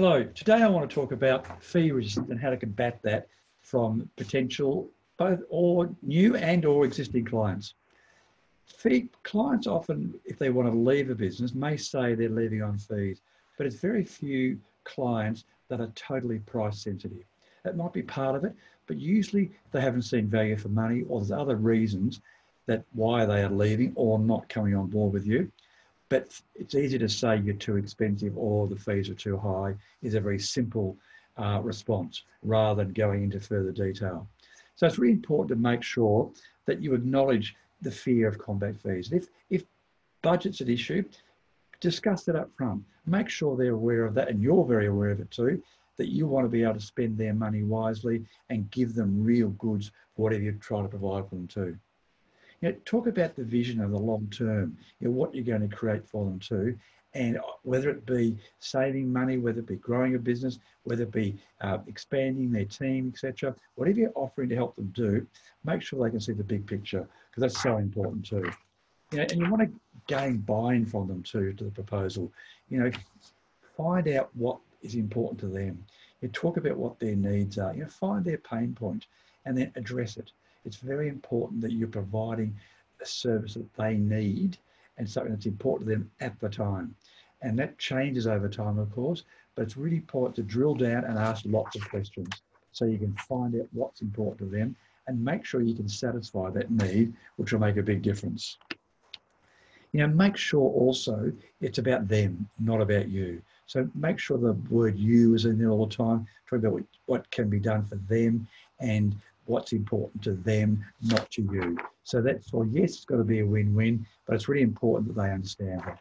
Hello, today I want to talk about fee resistance and how to combat that from potential both or new and or existing clients. Fee clients often, if they want to leave a business, may say they're leaving on fees, but it's very few clients that are totally price sensitive. That might be part of it, but usually they haven't seen value for money or there's other reasons that why they are leaving or not coming on board with you. But it's easy to say you're too expensive or the fees are too high is a very simple uh, response rather than going into further detail. So it's really important to make sure that you acknowledge the fear of combat fees. If, if budget's an issue, discuss that up front. Make sure they're aware of that and you're very aware of it too, that you want to be able to spend their money wisely and give them real goods for whatever you're trying to provide for them too. You know, talk about the vision of the long term, you know, what you're going to create for them too, and whether it be saving money, whether it be growing a business, whether it be uh, expanding their team, etc. Whatever you're offering to help them do, make sure they can see the big picture because that's so important too. You know, and you want to gain buy-in from them too to the proposal. You know, find out what is important to them. You talk about what their needs are. You know, find their pain point and then address it it's very important that you're providing a service that they need and something that's important to them at the time. And that changes over time, of course, but it's really important to drill down and ask lots of questions so you can find out what's important to them and make sure you can satisfy that need, which will make a big difference. You know, make sure also it's about them, not about you. So make sure the word you is in there all the time. Talk about what, what can be done for them and what's important to them, not to you. So that's why, yes, it's got to be a win-win, but it's really important that they understand that.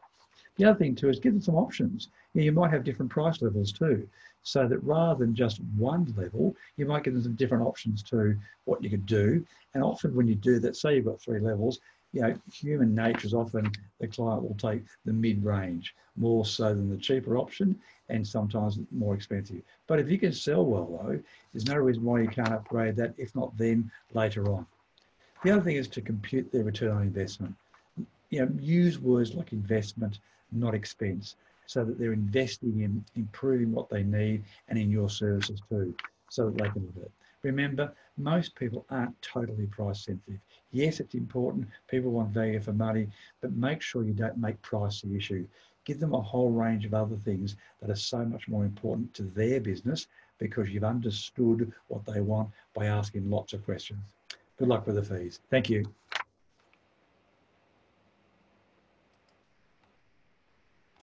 The other thing too is give them some options. You, know, you might have different price levels too, so that rather than just one level, you might give them some different options to what you could do. And often when you do that, say you've got three levels, you know, human nature is often the client will take the mid-range more so than the cheaper option and sometimes more expensive. But if you can sell well though, there's no reason why you can't upgrade that, if not then, later on. The other thing is to compute their return on investment. You know, use words like investment, not expense, so that they're investing in improving what they need and in your services too, so that they can live it. Remember, most people aren't totally price sensitive. Yes, it's important. People want value for money, but make sure you don't make price the issue. Give them a whole range of other things that are so much more important to their business because you've understood what they want by asking lots of questions. Good luck with the fees. Thank you.